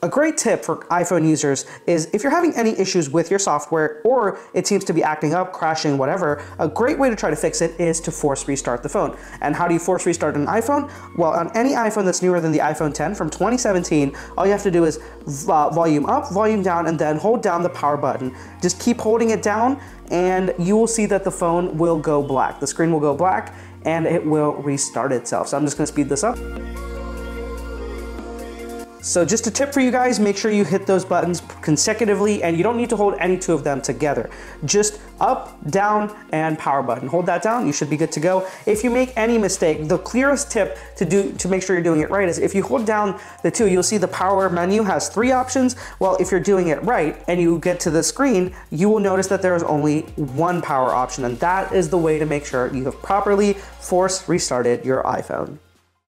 A great tip for iPhone users is if you're having any issues with your software or it seems to be acting up, crashing, whatever, a great way to try to fix it is to force restart the phone. And how do you force restart an iPhone? Well, on any iPhone that's newer than the iPhone 10 from 2017, all you have to do is uh, volume up, volume down, and then hold down the power button. Just keep holding it down and you will see that the phone will go black. The screen will go black and it will restart itself. So I'm just gonna speed this up. So just a tip for you guys, make sure you hit those buttons consecutively and you don't need to hold any two of them together. Just up, down, and power button. Hold that down, you should be good to go. If you make any mistake, the clearest tip to do to make sure you're doing it right is if you hold down the two, you'll see the power menu has three options. Well, if you're doing it right and you get to the screen, you will notice that there is only one power option and that is the way to make sure you have properly force restarted your iPhone.